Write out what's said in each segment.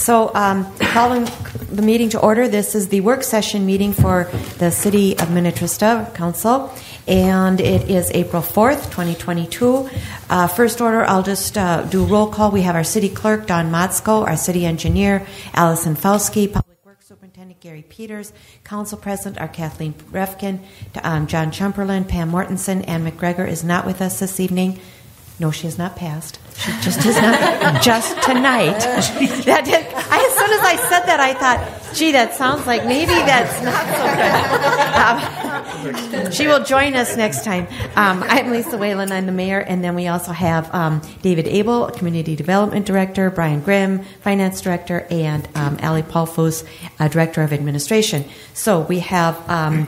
So, um, calling the meeting to order, this is the work session meeting for the City of Minnetrista Council, and it is April 4th, 2022. Uh, first order, I'll just uh, do roll call. We have our city clerk, Don Motzko, our city engineer, Allison Fauski, Public Works Superintendent Gary Peters, Council President are Kathleen Refkin, um, John Tschumperlin, Pam Mortensen, Ann McGregor is not with us this evening. No, she has not passed. She just is not. just tonight. That did, I, as soon as I said that, I thought, gee, that sounds like maybe that's not so good. Um, she will join us next time. Um, I'm Lisa Whalen. I'm the mayor, and then we also have um, David Abel, Community Development Director, Brian Grimm, Finance Director, and um, Ali Paulfus, uh, Director of Administration. So we have um,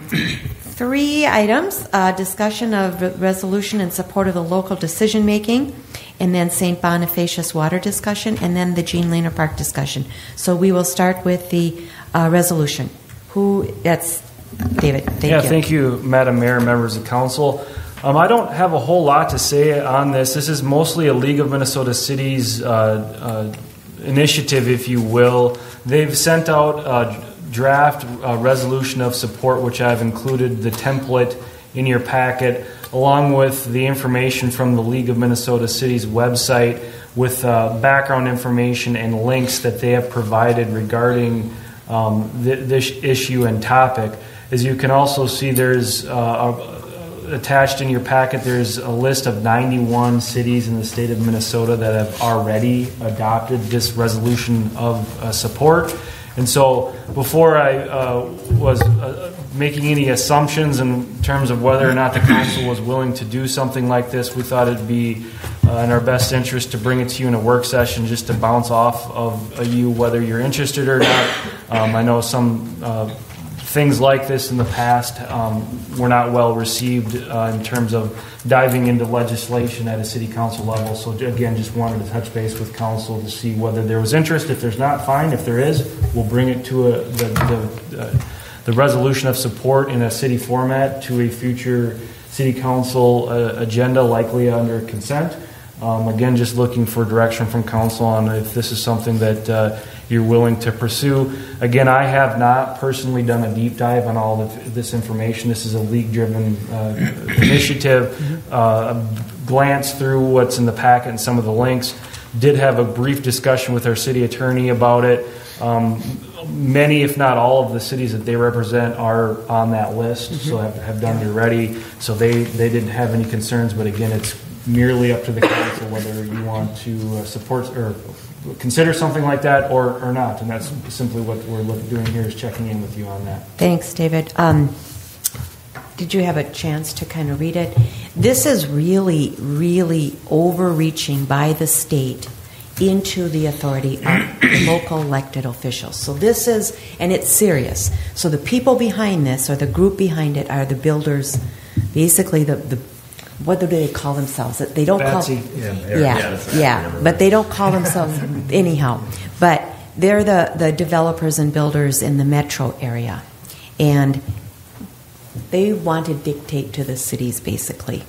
three items uh, discussion of resolution in support of the local decision making, and then St. Bonifacius water discussion, and then the Jean Lehner Park discussion. So we will start with the uh, resolution. Who, that's David. Thank yeah, you. thank you, Madam Mayor, members of council. Um, I don't have a whole lot to say on this. This is mostly a League of Minnesota Cities uh, uh, initiative, if you will. They've sent out a draft uh, resolution of support, which I've included the template in your packet, along with the information from the League of Minnesota Cities website with uh, background information and links that they have provided regarding um, th- this issue and topic. As you can also see, there's uh, a, attached in your packet, there's a list of 91 cities in the state of Minnesota that have already adopted this resolution of uh, support. And so, before I uh, was uh, making any assumptions in terms of whether or not the council was willing to do something like this, we thought it'd be uh, in our best interest to bring it to you in a work session just to bounce off of uh, you whether you're interested or not. Um, I know some uh, things like this in the past um, were not well received uh, in terms of diving into legislation at a city council level. So again, just wanted to touch base with council to see whether there was interest. If there's not, fine. If there is, we'll bring it to a, the, the, uh, the resolution of support in a city format to a future city council uh, agenda, likely under consent. Um, again, just looking for direction from council on if this is something that uh, you're willing to pursue. Again, I have not personally done a deep dive on all of this information. This is a league-driven uh, initiative. Uh, glance through what's in the packet and some of the links. Did have a brief discussion with our city attorney about it. Um, many, if not all, of the cities that they represent are on that list, so have, have done it already. So they, they didn't have any concerns, but again, it's merely up to the council whether you want to uh, support or consider something like that or, or not. And that's simply what we're look- doing here is checking in with you on that. Thanks, David. Um, did you have a chance to kind of read it? This is really, really overreaching by the state into the authority of local elected officials. So this is, and it's serious. So the people behind this, or the group behind it, are the builders. Basically, the, the what do they call themselves? They don't Betsy. call. Yeah, Yeah, yeah, yeah, but they don't call themselves anyhow. But they're the, the developers and builders in the metro area. And they want to dictate to the cities basically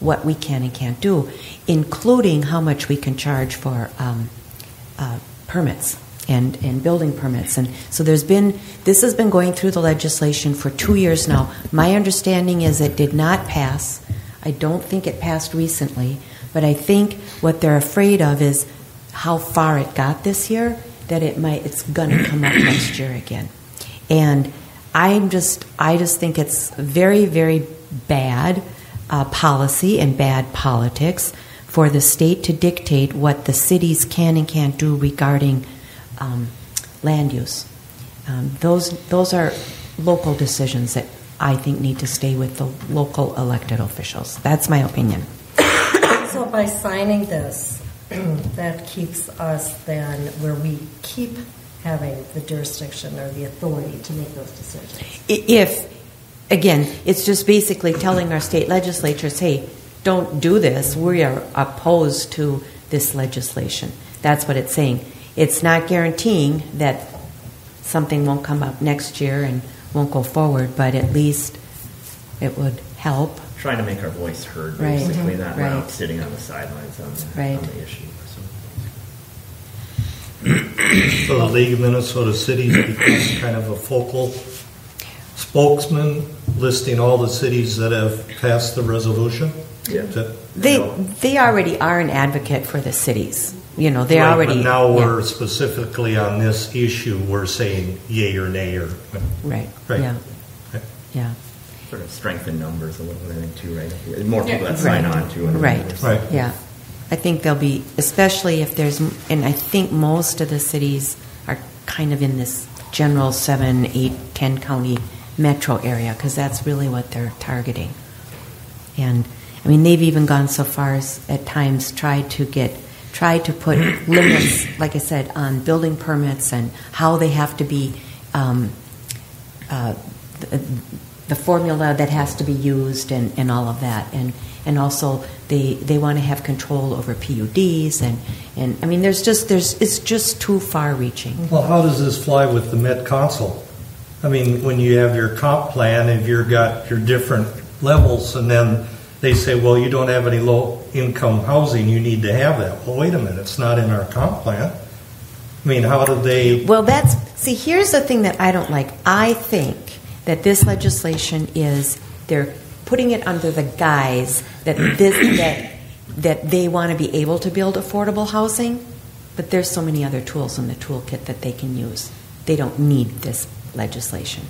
what we can and can't do, including how much we can charge for um, uh, permits and, and building permits. And so there's been, this has been going through the legislation for two years now. My understanding is it did not pass. I don't think it passed recently, but I think what they're afraid of is how far it got this year, that it might, it's going to come up next year again. And I'm just, I just think it's very, very bad uh, policy and bad politics for the state to dictate what the cities can and can't do regarding um, land use. Um, those, those are local decisions that I think need to stay with the local elected officials. That's my opinion. So by signing this, that keeps us then where we keep having the jurisdiction or the authority to make those decisions. If, again, it's just basically telling our state legislatures, hey, don't do this. We are opposed to this legislation. That's what it's saying. It's not guaranteeing that something won't come up next year and won't go forward, but at least it would help. Trying to make our voice heard, Right. basically, that we're Right. not sitting on the sidelines on the, Right. on the issue. So. So the League of Minnesota Cities becomes kind of a focal spokesman listing all the cities that have passed the resolution? Yeah. To- They they already are an advocate for the cities. You know, they Right, already. But now yeah, we're specifically on this issue, we're saying yay or nay or. right. Right. Yeah. Okay. Yeah. Sort of strengthen numbers a little bit, too, right? More people Yeah. that sign Right. on to it. Right. Right. Yeah. I think there'll be, especially if there's, and I think most of the cities are kind of in this general seven, eight, ten county metro area because that's really what they're targeting. And I mean, they've even gone so far as at times tried to get, tried to put limits, like I said, on building permits and how they have to be, um, uh, the, the formula that has to be used and, and all of that. And, and also they, they want to have control over PUDs and, and I mean, there's just, there's, it's just too far reaching. Well, how does this fly with the Met Council? I mean, when you have your comp plan, if you've got your different levels, and then they say, well, you don't have any low-income housing, you need to have that. Well, wait a minute, it's not in our comp plan. I mean, how do they, Well, that's, see, here's the thing that I don't like. I think that this legislation is, they're putting it under the guise that this, that, that they want to be able to build affordable housing, but there's so many other tools in the toolkit that they can use. They don't need this legislation.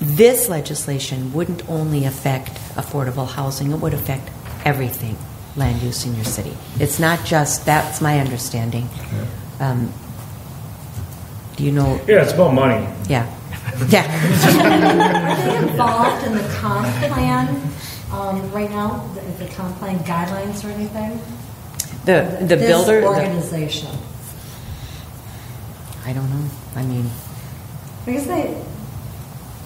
This legislation wouldn't only affect affordable housing, it would affect everything, land use in your city. It's not just, that's my understanding. Um, do you know? Yeah, it's about money. Yeah. Yeah. Are they involved in the comp plan um, right now, the the comp plan guidelines or anything? The, the This builder, the- organization. I don't know. I mean, Because they,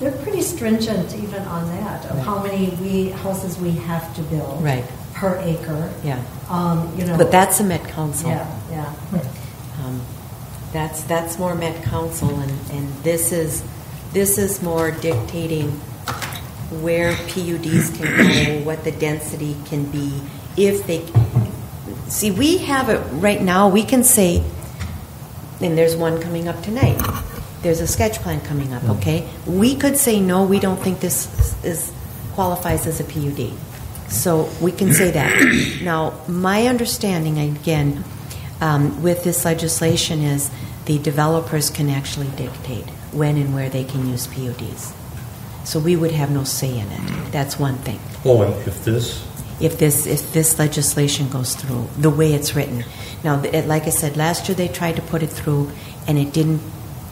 they're pretty stringent even on that, of how many we, houses we have to build. Right. Per acre. yeah. Um, You know. But that's a Met Council. Yeah, yeah. Um, That's, that's more Met Council, and, and this is, this is more dictating where PUDs can go, what the density can be, if they, see, we have it, right now, we can say, and there's one coming up tonight, there's a sketch plan coming up, okay? We could say, no, we don't think this is, qualifies as a PUD. So we can say that. Now, my understanding, again, um, with this legislation is the developers can actually dictate when and where they can use PUDs. So we would have no say in it. That's one thing. oh, and if this, If this if this legislation goes through the way it's written. Now, it, like I said, last year they tried to put it through and it didn't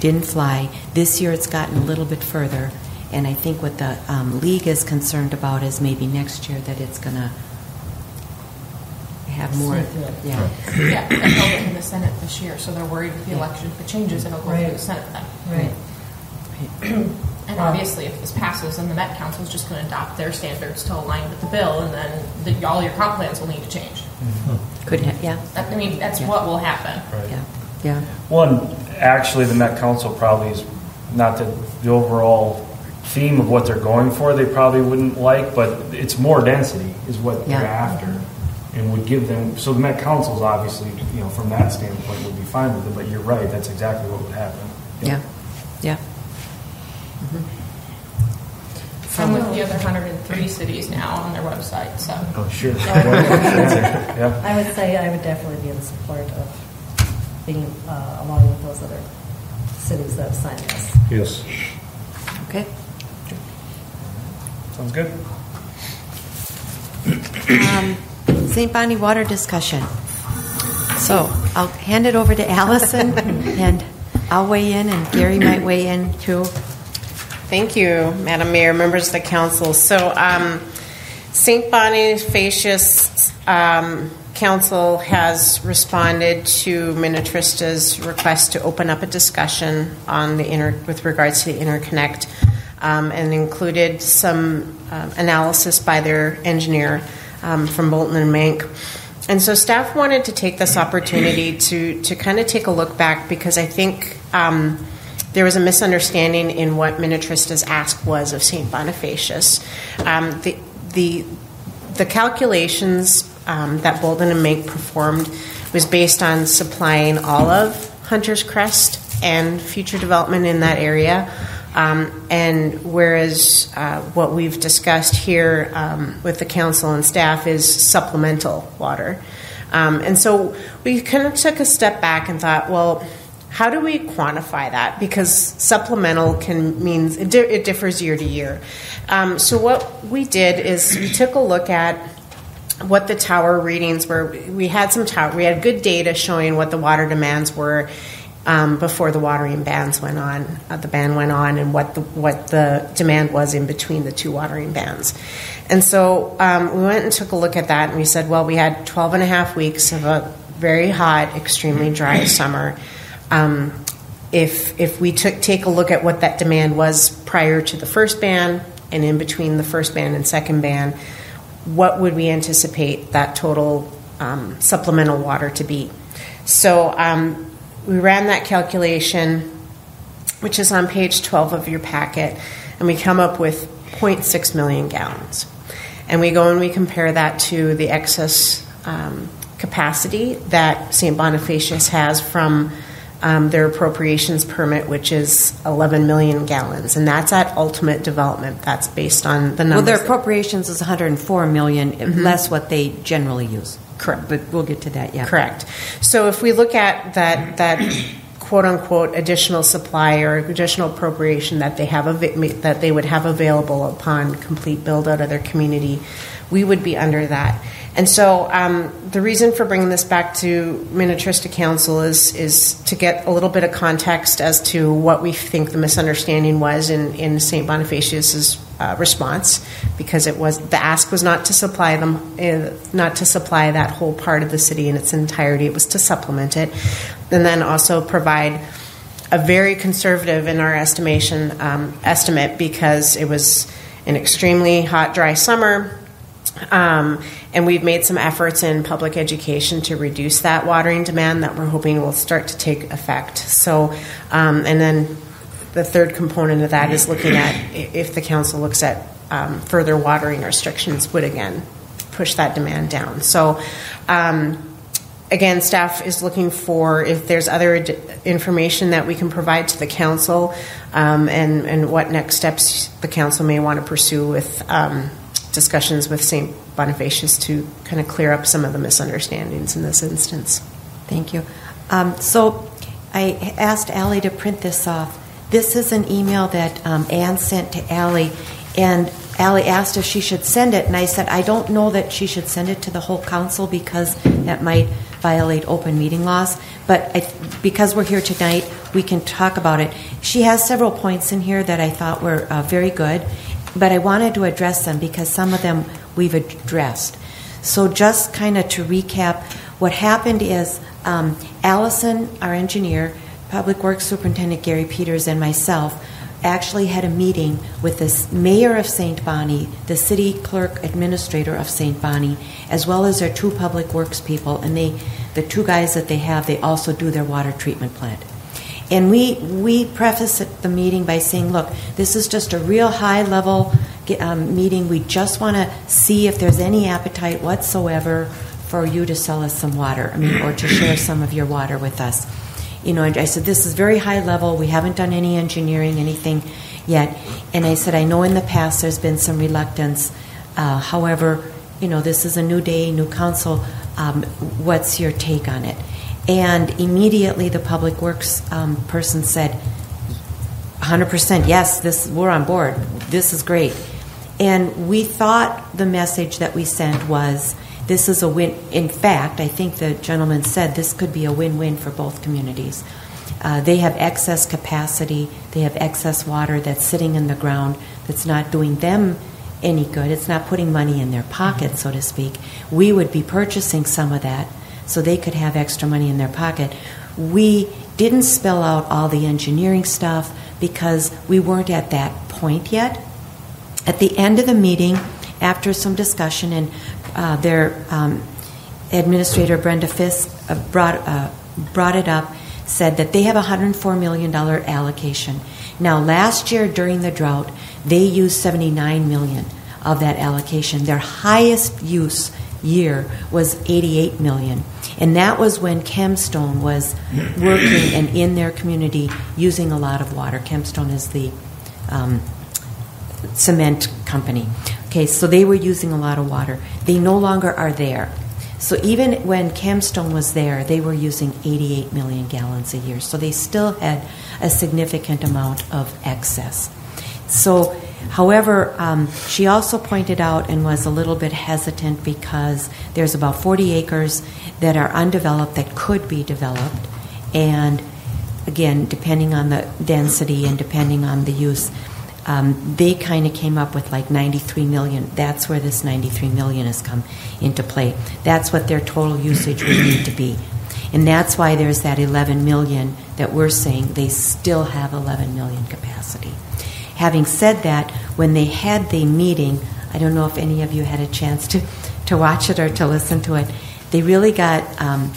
didn't fly. This year it's gotten a little bit further, and I think what the um, league is concerned about is maybe next year that it's going to have more. Slip. Yeah. Yeah, and held it in the Senate this year, so they're worried with the election, if it changes, it'll go Right. through the Senate then. Right. And obviously, if this passes, then the Met Council is just going to adopt their standards to align with the bill, and then the, all your comp plans will need to change. Could ha- yeah. I mean, that's Yeah. what will happen. Yeah. Yeah. One, actually, the Met Council probably is not the, the overall theme of what they're going for. They probably wouldn't like, but it's more density is what Yeah. they're after, and would give them. So the Met Council's obviously, you know, from that standpoint, would be fine with it. But you're right; that's exactly what would happen. Yeah. Yeah. I'm mm-hmm. with the other 103 cities now on their website, so. Oh, sure. yeah. I would say I would definitely be in support of being uh, along with those other cities that have signed this. yes. Okay. Sounds good. Um, St. Bonnie water discussion. So I'll hand it over to Allison, and I'll weigh in, and Gary might weigh in too. Thank you, Madam Mayor, members of the council. So, um, St. Bonifacius um, Council has responded to Minnetrista's request to open up a discussion on the inter, with regards to the interconnect, um, and included some um, analysis by their engineer um, from Bolton and Menk. And so staff wanted to take this opportunity to, to kind of take a look back because I think um, there was a misunderstanding in what Minnetrista's ask was of St. Bonifacius. Um, the, the, the calculations um, that Bolton and Menk performed was based on supplying all of Hunter's Crest and future development in that area. Um, and whereas uh, what we've discussed here um, with the council and staff is supplemental water. Um, and so we kind of took a step back and thought, well, how do we quantify that? Because supplemental can means it, di- it differs year to year. Um, so what we did is we took a look at what the tower readings were. We had some tower, we had good data showing what the water demands were um, before the watering bans went on. Uh, the ban went on, and what the what the demand was in between the two watering bans. And so um, we went and took a look at that, and we said, well, we had 12 and a half weeks of a very hot, extremely dry summer. Um, if if we took take a look at what that demand was prior to the first ban and in between the first ban and second ban, what would we anticipate that total um, supplemental water to be? So um, we ran that calculation, which is on page 12 of your packet, and we come up with 0.6 million gallons. And we go and we compare that to the excess um, capacity that St. Bonifacius has from um, their appropriations permit, which is 11 million gallons, and that's at ultimate development. That's based on the Well, their appropriations is 104 million, less what they generally use. Correct. But we'll get to that, yeah. Correct. So if we look at that, that quote unquote additional supply or additional appropriation that they have, av- that they would have available upon complete build out of their community, we would be under that. And so um, the reason for bringing this back to Minnetrista Council is, is to get a little bit of context as to what we think the misunderstanding was in, in St. Bonifacius's uh, response, because it was the ask was not to supply them, uh, not to supply that whole part of the city in its entirety. It was to supplement it, and then also provide a very conservative, in our estimation, um, estimate because it was an extremely hot, dry summer. Um, and we've made some efforts in public education to reduce that watering demand that we're hoping will start to take effect. So, um, and then the third component of that is looking at if the council looks at um, further watering restrictions, would again push that demand down. So, um, again, staff is looking for if there's other information that we can provide to the council um, and, and what next steps the council may want to pursue with um, discussions with St. Bonifacius to kind of clear up some of the misunderstandings in this instance. Thank you. Um, so I asked Allie to print this off. This is an email that um, Ann sent to Allie, and Allie asked if she should send it, and I said, I don't know that she should send it to the whole council because that might violate open meeting laws. But I, because we're here tonight, we can talk about it. She has several points in here that I thought were uh, very good, but I wanted to address them because some of them we've addressed. So, just kind of to recap, what happened is um, Allison, our engineer, Public Works Superintendent Gary Peters, and myself actually had a meeting with the mayor of St. Bonnie, the city clerk administrator of St. Bonnie, as well as their two public works people. And they, the two guys that they have, they also do their water treatment plant. And we, we preface the meeting by saying, look, this is just a real high level um, meeting. We just want to see if there's any appetite whatsoever for you to sell us some water, I mean, or to share some of your water with us. You know, and I said, this is very high level. We haven't done any engineering, anything yet. And I said, I know in the past there's been some reluctance. Uh, however, you know, this is a new day, new council. Um, what's your take on it? And immediately the public works um, person said, 100% yes, this we're on board. This is great. And we thought the message that we sent was this is a win. In fact, I think the gentleman said this could be a win win for both communities. Uh, they have excess capacity, they have excess water that's sitting in the ground that's not doing them any good. It's not putting money in their pocket, so to speak. We would be purchasing some of that so they could have extra money in their pocket. We didn't spell out all the engineering stuff because we weren't at that point yet. At the end of the meeting, after some discussion, and uh, their um, administrator Brenda Fisk uh, brought uh, brought it up, said that they have a 104 million dollar allocation. Now, last year during the drought, they used 79 million of that allocation. Their highest use year was 88 million. And that was when Chemstone was working and in their community using a lot of water. Chemstone is the um, cement company. Okay, so they were using a lot of water. They no longer are there. So even when Camstone was there, they were using 88 million gallons a year. So they still had a significant amount of excess. So, however, um, she also pointed out and was a little bit hesitant because there's about 40 acres that are undeveloped that could be developed. And again, depending on the density and depending on the use, um, they kind of came up with like 93 million. That's where this 93 million has come into play. That's what their total usage would need to be. And that's why there's that 11 million that we're saying they still have 11 million capacity. Having said that, when they had the meeting, I don't know if any of you had a chance to, to watch it or to listen to it, they really got. Um,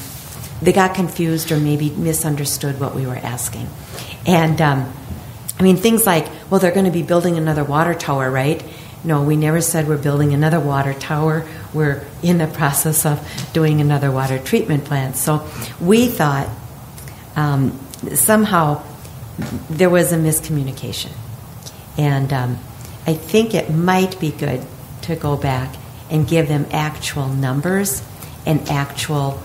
they got confused or maybe misunderstood what we were asking. And um, I mean, things like, well, they're going to be building another water tower, right? No, we never said we're building another water tower. We're in the process of doing another water treatment plant. So we thought um, somehow there was a miscommunication. And um, I think it might be good to go back and give them actual numbers and actual,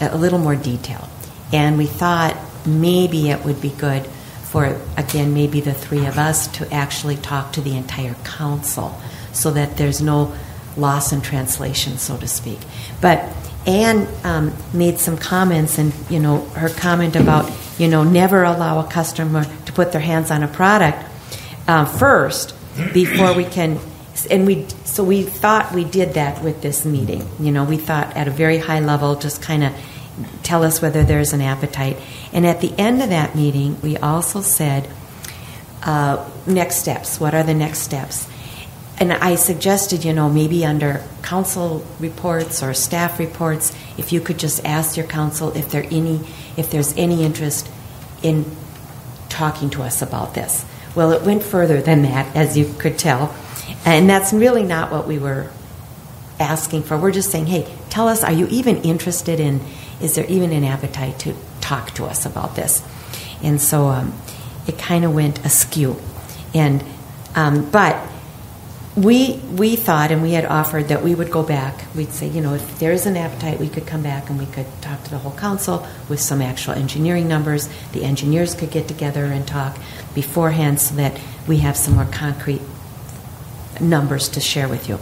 a little more detail. And we thought maybe it would be good for, again, maybe the three of us to actually talk to the entire council so that there's no loss in translation, so to speak. But Anne um, made some comments, and you know her comment about you know never allow a customer to put their hands on a product uh, first before we can. And we so we thought we did that with this meeting. You know, we thought at a very high level, just kind of tell us whether there's an appetite. And at the end of that meeting, we also said, uh, next steps. What are the next steps? And I suggested, you know, maybe under council reports or staff reports, if you could just ask your council if there any, if there's any interest in talking to us about this. Well, it went further than that, as you could tell, and that's really not what we were asking for. We're just saying, hey, tell us, are you even interested in? Is there even an appetite to talk to us about this? And so um, it kind of went askew. And um, but we we thought and we had offered that we would go back. We'd say, you know, if there is an appetite, we could come back and we could talk to the whole council with some actual engineering numbers. The engineers could get together and talk beforehand so that we have some more concrete numbers to share with you.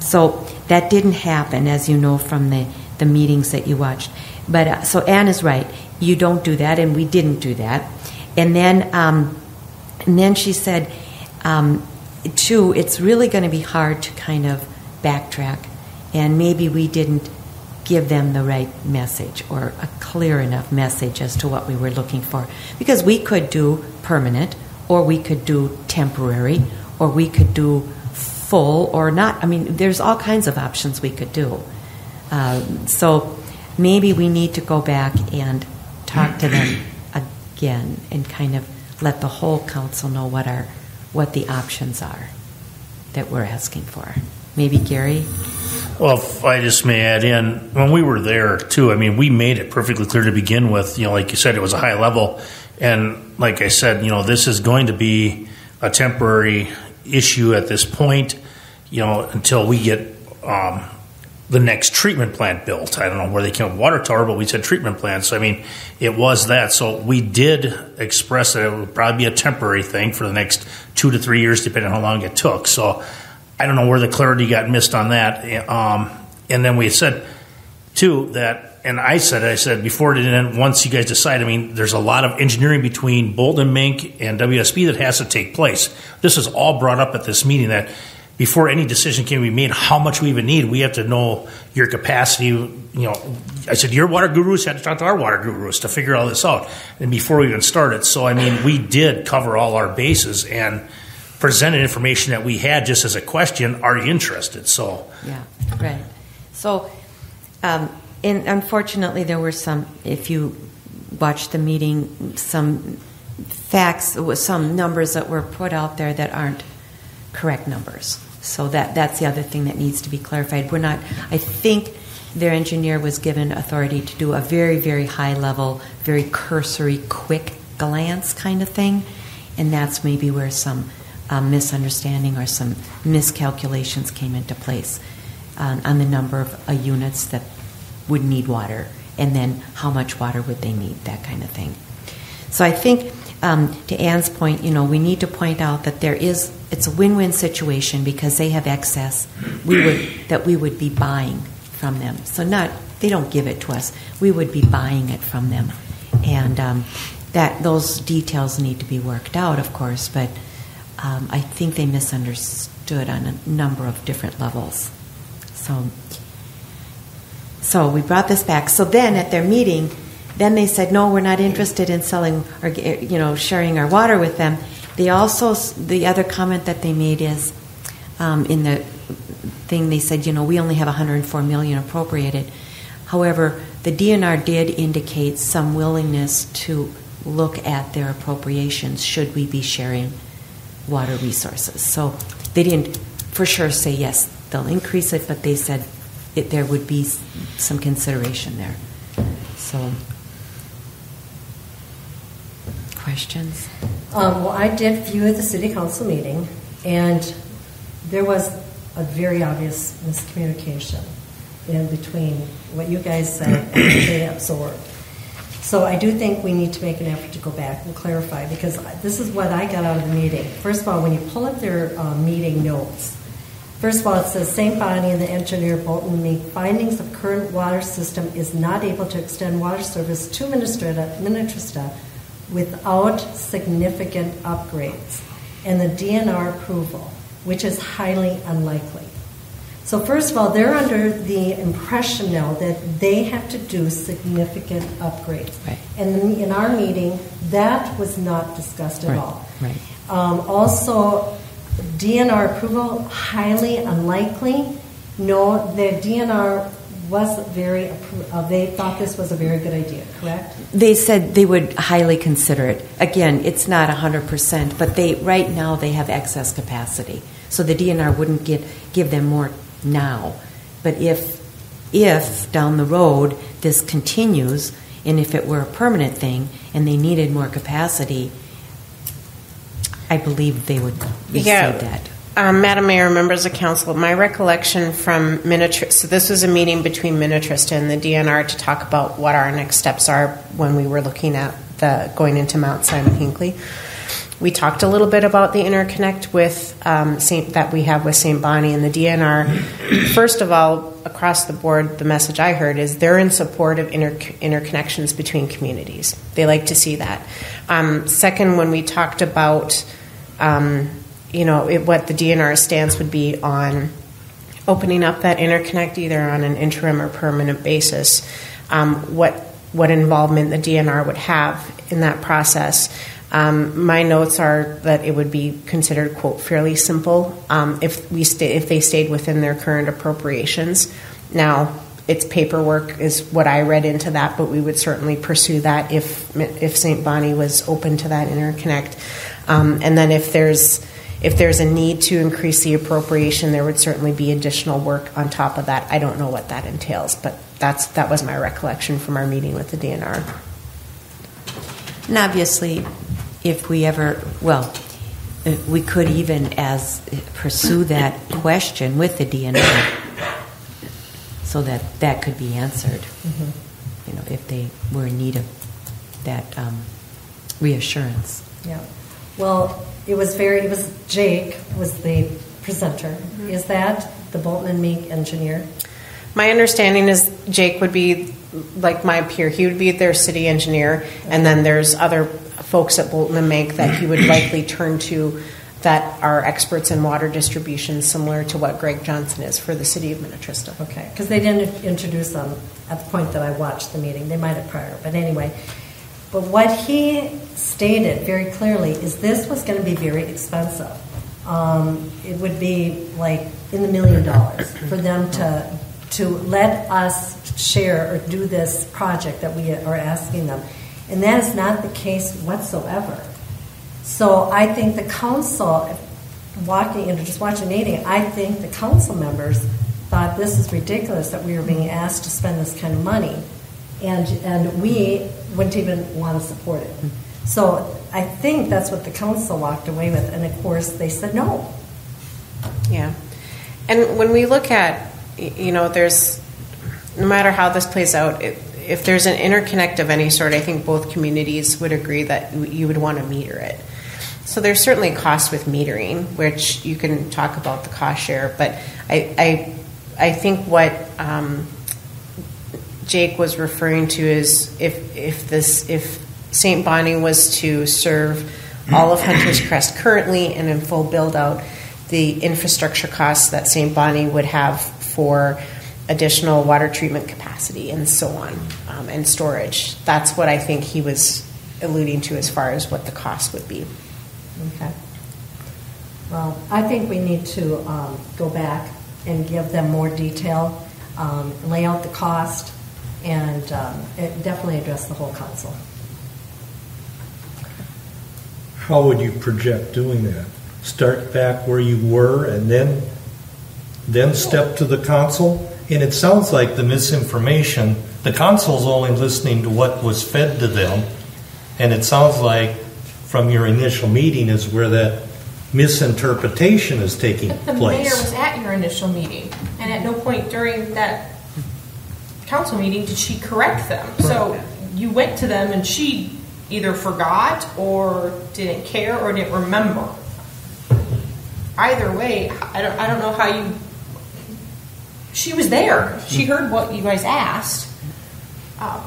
So that didn't happen, as you know from the, the meetings that you watched. But uh, so Anne is right. You don't do that, and we didn't do that. And then, um, and then she said, um, too, it's really going to be hard to kind of backtrack, and maybe we didn't give them the right message or a clear enough message as to what we were looking for. Because we could do permanent, or we could do temporary, or we could do full or not. I mean, there's all kinds of options we could do. Um, so maybe we need to go back and talk to them again and kind of let the whole council know what our what the options are that we're asking for. Maybe Gary. Well, if I just may add in, when we were there too, I mean, we made it perfectly clear to begin with. You know, like you said, it was a high level, and like I said, you know, this is going to be a temporary issue at this point. You know, until we get um, the next treatment plant built. I don't know where they came with water tower, but we said treatment plant. So I mean, it was that. So we did express that it would probably be a temporary thing for the next two to three years, depending on how long it took. So I don't know where the clarity got missed on that. Um, and then we said too that, and I said, I said before it ended, once you guys decide, I mean, there's a lot of engineering between Bolton and Menk and WSB that has to take place. This is all brought up at this meeting that before any decision can be made, how much we even need, we have to know your capacity. You know, I said your water gurus had to talk to our water gurus to figure all this out, and before we even started. So I mean, we did cover all our bases and presented information that we had just as a question. Are you interested? So yeah, right. So, um, and unfortunately, there were some. If you watched the meeting, some facts, some numbers that were put out there that aren't correct numbers. So that that's the other thing that needs to be clarified. We're not. I think their engineer was given authority to do a very, very high level, very cursory, quick glance kind of thing. And that's maybe where some um, misunderstanding or some miscalculations came into place um, on the number of uh, units that would need water and then how much water would they need, that kind of thing. So I think, um, to Anne's point, you know, we need to point out that there is it's a win-win situation because they have excess we would that we would be buying from them. So not they don't give it to us, we would be buying it from them, and um, that those details need to be worked out, of course. But um, I think they misunderstood on a number of different levels. So so we brought this back. So then at their meeting, then they said, no, we're not interested in selling or you know sharing our water with them. They also the other comment that they made is um, in the thing they said, you know, we only have 104 million appropriated. However, the DNR did indicate some willingness to look at their appropriations should we be sharing water resources. So they didn't for sure say yes, they'll increase it, but they said it, there would be some consideration there. So, questions? Um, well, I did view the city council meeting, and there was a very obvious miscommunication in between what you guys said and what they absorbed. So I do think we need to make an effort to go back and clarify because this is what I got out of the meeting. First of all, when you pull up their uh, meeting notes, First of all, it says St. Bonnie and the engineer Bolton Menk findings of current water system is not able to extend water service to Minnetrista, Minnetrista without significant upgrades and the DNR approval, which is highly unlikely. So, first of all, they're under the impression now that they have to do significant upgrades. Right. And in our meeting, that was not discussed at Right, all. right. Um, also, DNR approval, highly unlikely. No, the DNR was very, uh, they thought this was a very good idea, correct? They said they would highly consider it. Again, it's not 100%, but they right now they have excess capacity. So the DNR wouldn't get, give them more now. But if if down the road this continues and if it were a permanent thing and they needed more capacity, I believe they would Yeah. receive that. Um, Madam Mayor, members of council, my recollection from Minnetrista, so this was a meeting between Minnetrista and the DNR to talk about what our next steps are when we were looking at the going into Mount Simon Hinckley. We talked a little bit about the interconnect with um, Saint, that we have with St. Bonnie and the DNR. First of all, across the board, the message I heard is they're in support of inter- interconnections between communities. They like to see that. Um, second, when we talked about um, you know, it, what the DNR stance would be on opening up that interconnect either on an interim or permanent basis, um, what, what involvement the DNR would have in that process. Um, my notes are that it would be considered, quote, fairly simple um, if, we sta- if they stayed within their current appropriations. Now, it's paperwork is what I read into that, but we would certainly pursue that if if St. Bonnie was open to that interconnect. Um, and then if there's if there's a need to increase the appropriation, there would certainly be additional work on top of that. I don't know what that entails, but that's that was my recollection from our meeting with the DNR. And obviously, if we ever, well, we could even as pursue that question with the DNR so that that could be answered. You know, if they were in need of that um, reassurance. Yeah. Well, it was very, it was Jake was the presenter. Mm-hmm. Is that the Bolton and Menk engineer? My understanding is Jake would be like my peer. He would be their city engineer, and then there's other folks at Bolton and Menk that he would likely turn to that are experts in water distribution, similar to what Greg Johnson is for the city of Minnetrista. Okay, because they didn't introduce them at the point that I watched the meeting. They might have prior, but anyway. But what he stated very clearly is this was going to be very expensive. Um, it would be like in the million dollars for them to to let us share or do this project that we are asking them, and that is not the case whatsoever. So I think the council, walking into just watching meeting, I think the council members thought this is ridiculous that we were being asked to spend this kind of money, and and we wouldn't even want to support it. So I think that's what the council walked away with, and of course they said no. Yeah. And when we look at, you know, there's, no matter how this plays out, if, if there's an interconnect of any sort, I think both communities would agree that you- would want to meter it. So there's certainly a cost with metering, which you can talk about the cost share, but I, I, I think what um, Jake was referring to is if, if this, if St. Bonnie was to serve all of Hunter's Crest currently and in full build out, the infrastructure costs that St. Bonnie would have for additional water treatment capacity and so on, um, and storage. That's what I think he was alluding to as far as what the cost would be. Okay. Well, I think we need to um, go back and give them more detail, um, lay out the cost, and um, it definitely addressed the whole council. How would you project doing that? Start back where you were and then, then step to the council? And it sounds like the misinformation, the council's only listening to what was fed to them. And it sounds like from your initial meeting is where that misinterpretation is taking But the mayor was at your initial meeting, and at no point during that council meeting did she correct them. So you went to them and she either forgot or didn't care or didn't remember. Either way, I don't, I don't know how you. She was there. She heard what you guys asked. Um,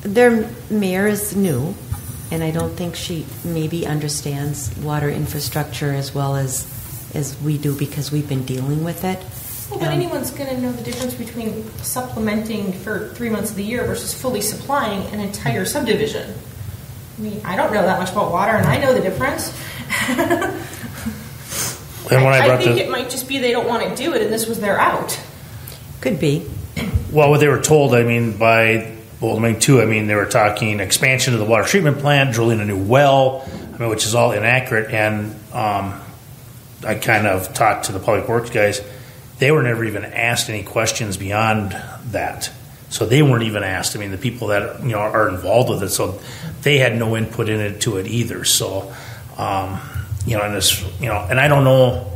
Their mayor is new, and I don't think she maybe understands water infrastructure as well as, as we do because we've been dealing with it. Well, but Um, anyone's going to know the difference between supplementing for three months of the year versus fully supplying an entire subdivision. I mean, I don't know that much about water, and I know the difference. And when I brought think the- it might just be they don't want to do it, and this was their out. Could be. Well, what they were told, I mean, by Bolton Menk 2, I mean, they were talking expansion of the water treatment plant, drilling a new well, I mean, which is all inaccurate. And um, I kind of talked to the public works guys. They were never even asked any questions beyond that. So they weren't even asked. I mean, the people that you know are involved with it, so they had no input into it either. So, um, you know, and this, you know, and I don't know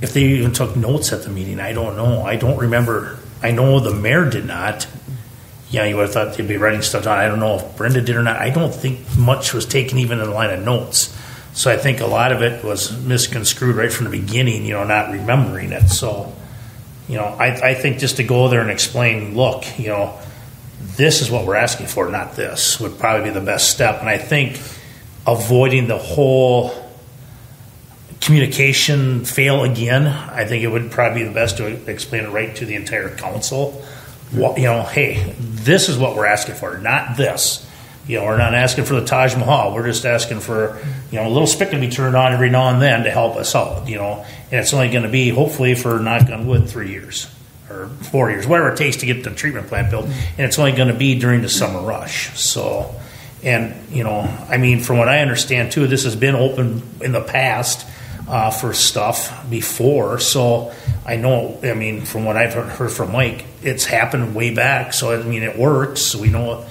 if they even took notes at the meeting. I don't know. I don't remember. I know the mayor did not. Yeah, you would have thought they'd be writing stuff down. I don't know if Brenda did or not. I don't think much was taken even in the line of notes. So I think a lot of it was misconstrued right from the beginning, you know, not remembering it. So, you know, I, I think just to go there and explain, look, you know, this is what we're asking for, not this, would probably be the best step. And I think avoiding the whole communication fail again, I think it would probably be the best to explain it right to the entire council. What, you know, hey, this is what we're asking for, not this. You know, we're not asking for the Taj Mahal. We're just asking for, you know, a little spigot to be turned on every now and then to help us out. You know, and it's only going to be hopefully for knock on wood three years or four years, whatever it takes to get the treatment plant built, and it's only going to be during the summer rush. So, and you know, I mean, from what I understand too, this has been open in the past uh, for stuff before. So I know, I mean, from what I've heard, from Mike, it's happened way back. So I mean, it works. We know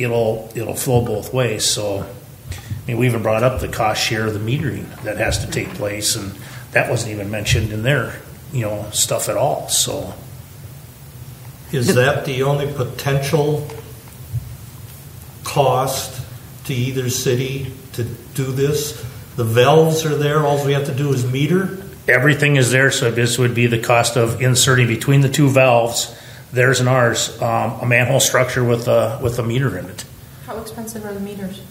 it'll it'll flow both ways. So I mean, we even brought up the cost share of the metering that has to take place, and that wasn't even mentioned in their you know stuff at all. So. Is that the only potential cost to either city to do this? The valves are there, all we have to do is meter? Everything is there, so this would be the cost of inserting between the two valves, theirs and ours, um, a manhole structure with a, with a meter in it. How expensive are the meters?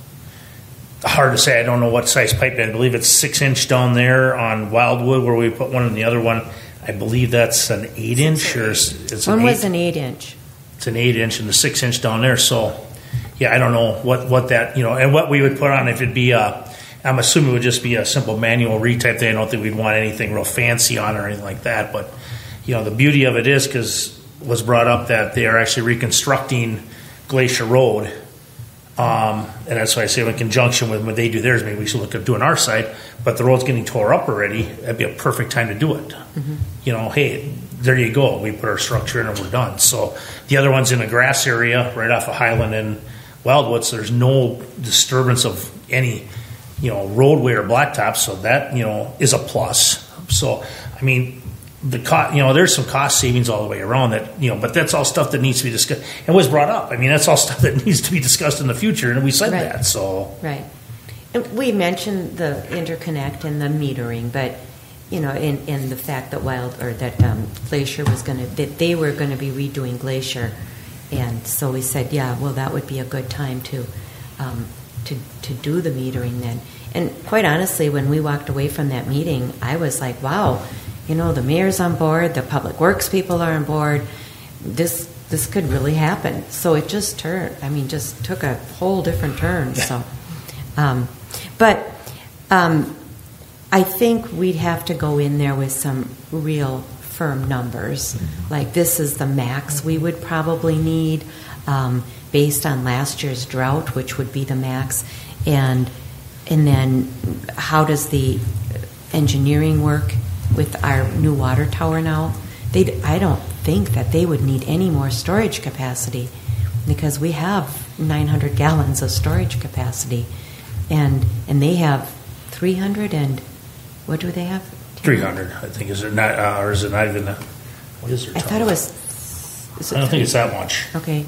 Hard to say, I don't know what size pipe, I believe it's six inch down there on Wildwood where we put one and the other one. I believe that's an eight inch or is- it's an One was eight, an eight inch. it's an eight inch and the six inch down there, so, yeah, I don't know what, what that, you know, and what we would put on if it'd be a, I'm assuming it would just be a simple manual read type thing. I don't think we'd want anything real fancy on or anything like that. But you know, the beauty of it is because was brought up that they are actually reconstructing Glacier Road Um, and that's why I say in conjunction with when they do theirs, maybe we should look at doing our side. But the road's getting tore up already. That'd be a perfect time to do it. You know, hey, there you go. We put our structure in and we're done. So the other one's in a grass area right off of Highland and Wildwoods. There's no disturbance of any, you know, roadway or blacktop. So that you know is a plus. So I mean, the cost, you know, there's some cost savings all the way around that, you know, but that's all stuff that needs to be discussed and was brought up. I mean, that's all stuff that needs to be discussed in the future, and we said Right. that. So Right. And we mentioned the interconnect and the metering, but, you know, in, in the fact that Wild, or that um, Glacier was going to, that they were going to be redoing Glacier. And so we said, yeah, well, that would be a good time to, um, to, to do the metering then. And quite honestly, when we walked away from that meeting, I was like, wow, you know, the mayor's on board, the public works people are on board. This, this could really happen. So it just turned, I mean, just took a whole different turn, so. Um, but um, I think we'd have to go in there with some real firm numbers. Like this is the max we would probably need um, based on last year's drought, which would be the max, and and then how does the engineering work with our new water tower now? They I don't think that they would need any more storage capacity because we have 900 gallons of storage capacity, and and they have 300 and what do they have? 300, I think, is it not, uh, or is it not even? A, what is their? I thought it was. It I don't think it's that much. Okay.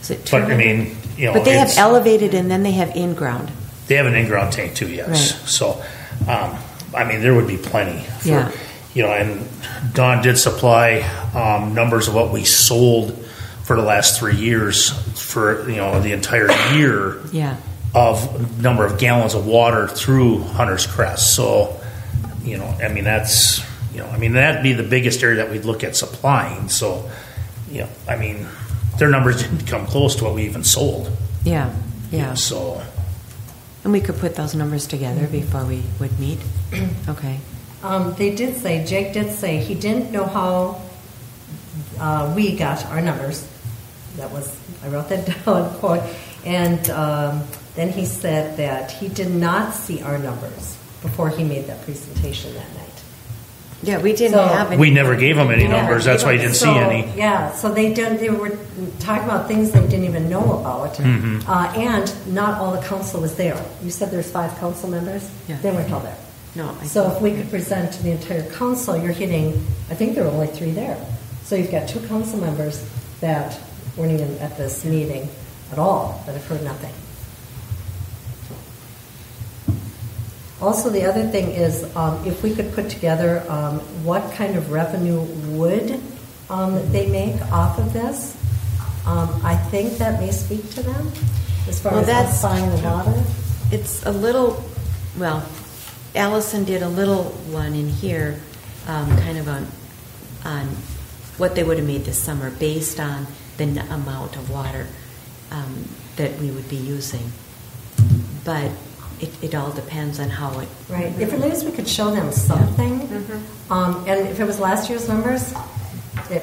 Is it But I mean, you know, But they have elevated and then they have in ground. They have an in-ground tank too, yes. Right. So, um, I mean, there would be plenty. For, Yeah. You know, and Don did supply um, numbers of what we sold for the last three years for you know the entire year Yeah. of number of gallons of water through Hunter's Crest. So, you know, I mean that's you know, I mean that'd be the biggest area that we'd look at supplying. So, you know, I mean, their numbers didn't come close to what we even sold. Yeah. Yeah. So. And we could put those numbers together before we would meet. Okay. Um, they did say, Jake did say, he didn't know how uh, we got our numbers. That was, I wrote that down, quote. And um, then he said that he did not see our numbers before he made that presentation that night. Yeah, we didn't So- have any. We never gave them any Yeah, numbers. That's why you didn't see any. Yeah, so they did. They were talking about things they didn't even know about, Mm-hmm. uh, and not all the council was there. You said there's five council members. Yeah. They weren't all there. No. I So if we could present to the entire council, you're hitting. I think there were only three there. So you've got two council members that weren't even at this meeting at all that have heard nothing. Also, the other thing is, um, if we could put together um, what kind of revenue would um, they make off of this, um, I think that may speak to them as far Well, as that's- buying the water. It's a little, well, Allison did a little one in here, um, kind of on, on what they would have made this summer based on the n- amount of water um, that we would be using. But it, it all depends on how it. Right. If at least we could show them something, um, and if it was last year's numbers, it,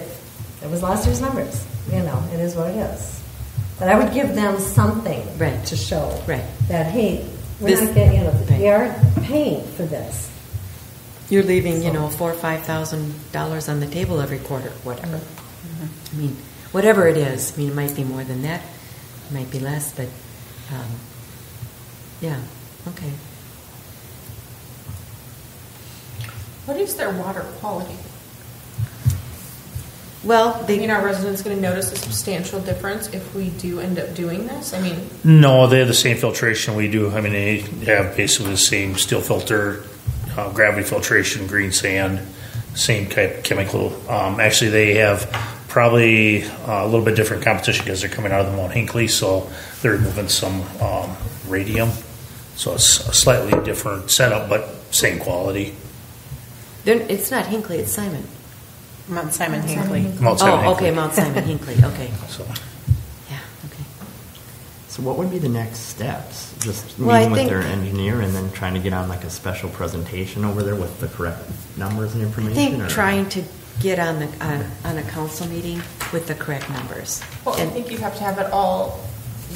it was last year's numbers. You know, it is what it is. But I would give them something Right. to show Right. that hey, we're This- not getting, you know, Right. we are paying for this. You're leaving, you know, four or five thousand dollars on the table every quarter, whatever. I mean, whatever it is. I mean, it might be more than that, it might be less, but um, yeah, okay. What is their water quality? Well, I they, mean, are residents going to notice a substantial difference if we do end up doing this? I mean, No, they have the same filtration we do. I mean, they have basically the same steel filter, uh, gravity filtration, green sand, same type of chemical. Um, actually, they have probably uh, a little bit different competition because they're coming out of the Mount Hinckley, so they're removing some um, radium. So it's a slightly different setup, but same quality. they're- it's not Hinckley, it's Simon. Mount Simon Hinckley. Mount Simon Oh, okay, Mount Simon Hinckley, okay. So Yeah, okay. So what would be the next steps? Just Well, I meeting with think- their engineer and then trying to get on like a special presentation over there with the correct numbers and I information? think or- trying to get on the, on, on a council meeting with the correct numbers. well, I And- think you'd have to have it all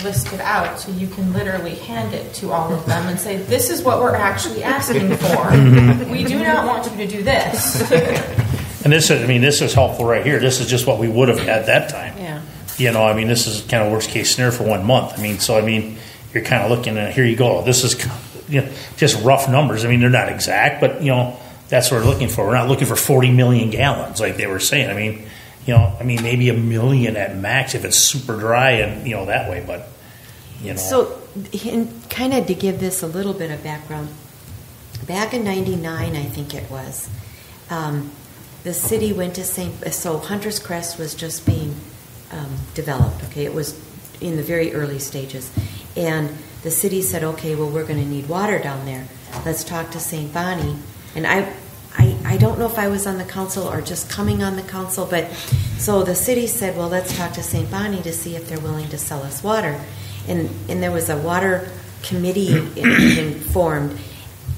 listed out so you can literally hand it to all of them and say, this is what we're actually asking for. We do not want you to do this. And this is, I mean, this is helpful right here. This is just what we would have had that time. Yeah. You know, I mean, this is kind of worst case scenario for one month. I mean, so I mean, you're kind of looking at here you go. This is you know, just rough numbers. I mean, they're not exact, but you know, that's what we're looking for. We're not looking for 40 million gallons like they were saying. I mean, you know, I mean, maybe a million at max if it's super dry and you know that way. But you know, So, kind of to give this a little bit of background, back in '99, I think it was, um, the city went to St. So Hunter's Crest was just being um, developed. Okay, it was in the very early stages, and the city said, "Okay, well, we're going to need water down there. Let's talk to St. Boni." And I, I, I don't know if I was on the council or just coming on the council, but so the city said, "Well, let's talk to St. Boni to see if they're willing to sell us water." And and there was a water committee formed,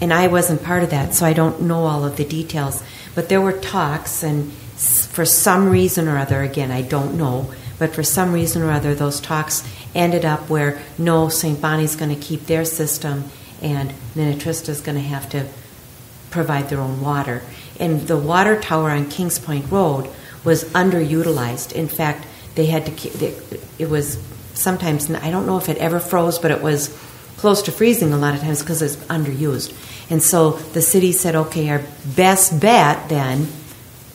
and I wasn't part of that, so I don't know all of the details. But there were talks, and for some reason or other, again, I don't know, but for some reason or other, those talks ended up where no, St. Boni's going to keep their system, and Minnetrista's going to have to provide their own water. And the water tower on Kings Point Road was underutilized. In fact, they had to. it was sometimes I don't know if it ever froze, but it was close to freezing a lot of times because it's underused. And so the city said, okay, our best bet then,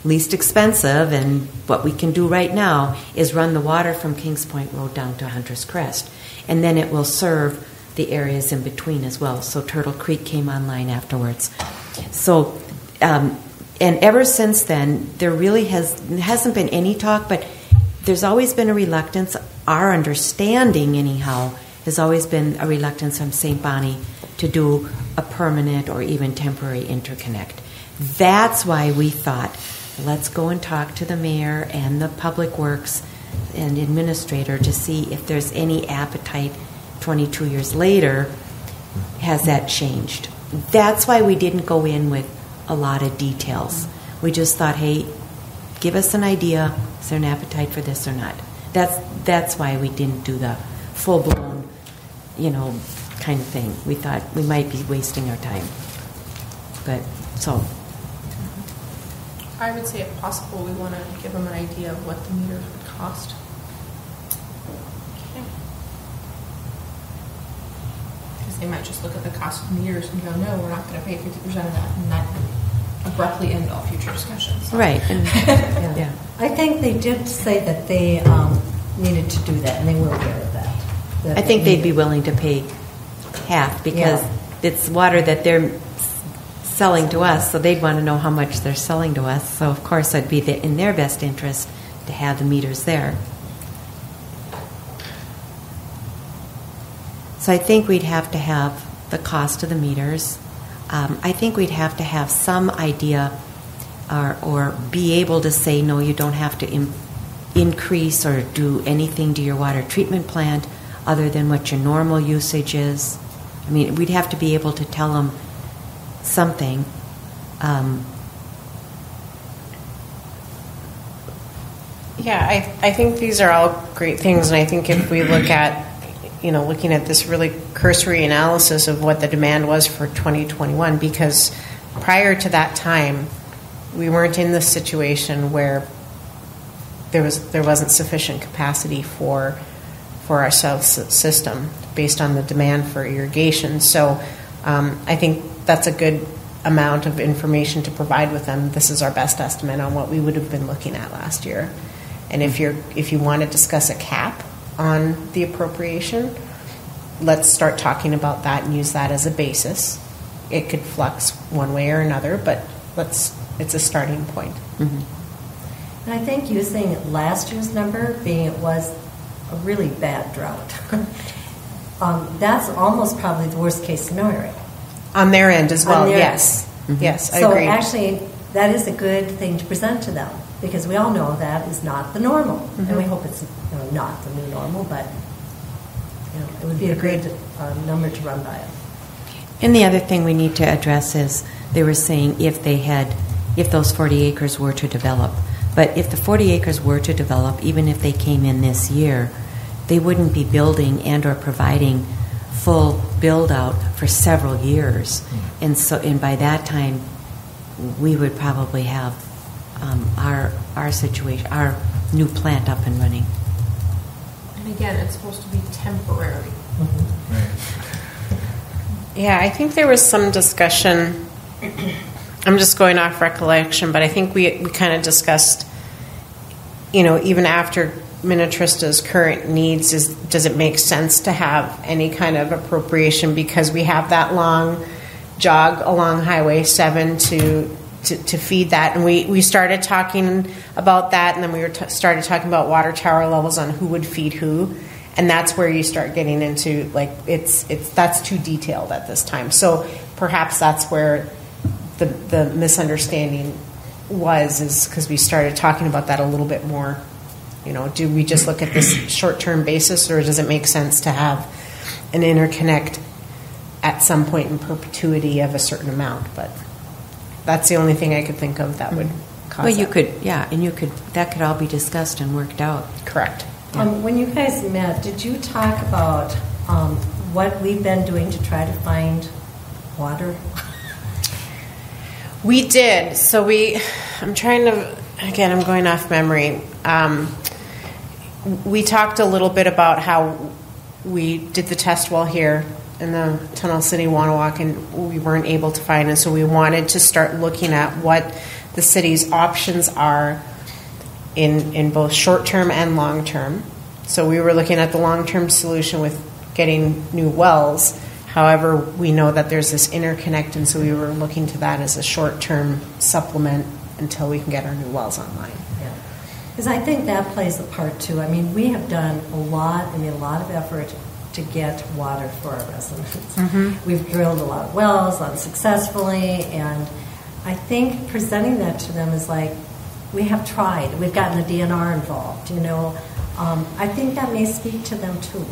least expensive, and what we can do right now is run the water from Kings Point Road down to Hunter's Crest, and then it will serve the areas in between as well. So Turtle Creek came online afterwards. So, um, and ever since then, there really has hasn't been any talk, but there's always been a reluctance. Our understanding, anyhow, has always been a reluctance from St. Boni to do a permanent or even temporary interconnect. That's why we thought, let's go and talk to the mayor and the public works and administrator to see if there's any appetite 22 years later has that changed? That's why we didn't go in with a lot of details. We just thought, hey, give us an idea. Is there an appetite for this or not? That's that's why we didn't do the full blown, you know, kind of thing. We thought we might be wasting our time. But so I would say if possible, we want to give them an idea of what the meters would cost. Because they might just look at the cost of meters and go, no, we're not going to pay fifty percent of that, and that abruptly end all future discussions. right, and, Yeah. yeah. I think they did say that they um, needed to do that, and they were aware of that. that I think they they'd be willing to pay half because Yeah. it's water that they're selling to us, so they'd want to know how much they're selling to us. So of course, it'd be the, in their best interest to have the meters there. So I think we'd have to have the cost of the meters. Um, I think we'd have to have some idea or, or be able to say, no, you don't have to Im- increase or do anything to your water treatment plant other than what your normal usage is. I mean, we'd have to be able to tell them something. Um, Yeah, I, I think these are all great things, and I think if we look at, you know, looking at this really cursory analysis of what the demand was for 2021, because prior to that time, we weren't in this situation where there was there wasn't sufficient capacity for for our south system based on the demand for irrigation. So um, I think that's a good amount of information to provide with them. This is our best estimate on what we would have been looking at last year. And if you're if you want to discuss a cap on the appropriation, let's start talking about that and use that as a basis. It could flux one way or another, but let's it's a starting point. And I think using last year's number, being it was a really bad drought, um, that's almost probably the worst case scenario. On their end as well, On their- yes. Yes, I so agree. actually, that is a good thing to present to them because we all know that is not the normal, and Mm-hmm. we hope it's you know, not the new normal, but you know, it would be a great uh, number to run by. And the other thing we need to address is they were saying if they had, if those 40 acres were to develop. But if the 40 acres were to develop, even if they came in this year, they wouldn't be building and or providing full build out for several years. And so, and by that time, we would probably have um, our our situation, our new plant up and running. And again, it's supposed to be temporary. Right. Yeah, I think there was some discussion. I'm just going off recollection, but I think we, we kind of discussed, you know, even after Minnetrista's current needs, is does it make sense to have any kind of appropriation? Because we have that long jog along Highway 7 to to, to feed that, and we, we started talking about that, and then we were t- started talking about water tower levels on who would feed who, and that's where you start getting into like it's it's that's too detailed at this time. So perhaps that's where the the misunderstanding was is because we started talking about that a little bit more. You know, do we just look at this short term basis, or does it make sense to have an interconnect at some point in perpetuity of a certain amount? But that's the only thing I could think of that would cause. Well, you that. could, yeah, and you could. That could all be discussed and worked out. correct. Um, when you guys met, did you talk about um, what we've been doing to try to find water? We did. So we, I'm trying to, again, I'm going off memory. Um, we talked a little bit about how we did the test well here in the Tunnel City Wonewoc and we weren't able to find it. So we wanted to start looking at what the city's options are in, in both short term and long term. So we were looking at the long term solution with getting new wells. However, we know that there's this interconnect, and so we were looking to that as a short term supplement until we can get our new wells online. Because I think that plays a part too. I mean, we have done a lot, I mean, a lot of effort to get water for our residents. We've drilled a lot of wells unsuccessfully, and I think presenting that to them is like, we have tried. We've gotten the DNR involved, you know. Um, I think that may speak to them too.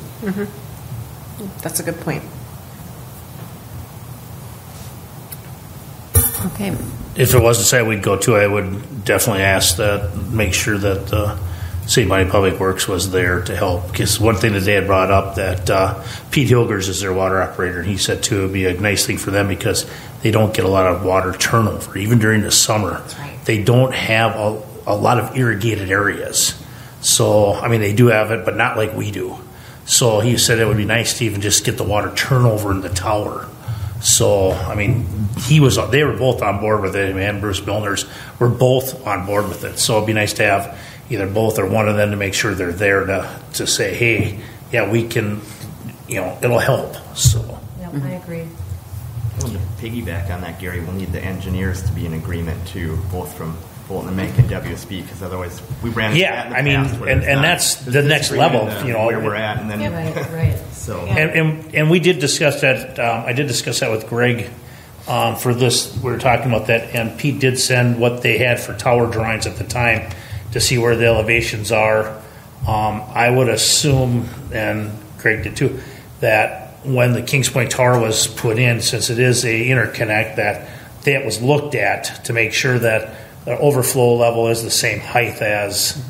That's a good point. Okay. If it was the site we'd go to, I would definitely ask that, make sure that uh, City Money Public Works was there to help. Because one thing that they had brought up that uh, Pete Hilgers is their water operator, and he said too it would be a nice thing for them because they don't get a lot of water turnover, even during the summer. right. They don't have a, a lot of irrigated areas. So, I mean, they do have it, but not like we do. So he said it would be nice to even just get the water turnover in the tower. So, I mean, he was, they were both on board with it, and Bruce Milners were both on board with it. So it'd be nice to have either both or one of them to make sure they're there to, to say, hey, yeah, we can, you know, it'll help. So, Yeah, I mm-hmm. agree. Well, to piggyback on that, Gary, we'll need the engineers to be in agreement too, both from Bolton and Menk and WSB, because otherwise we ran into Yeah, that the I mean, past and- and that's the next disagreement level, on you know, where we're at, and then Right, right. so and, and, and we did discuss that, um, I did discuss that with Greg um, for this, we were talking about that, and Pete did send what they had for tower drawings at the time to see where the elevations are. Um, I would assume, and Greg did too, that when the Kings Point Tower was put in, since it is a interconnect, that that was looked at to make sure that the overflow level is the same height as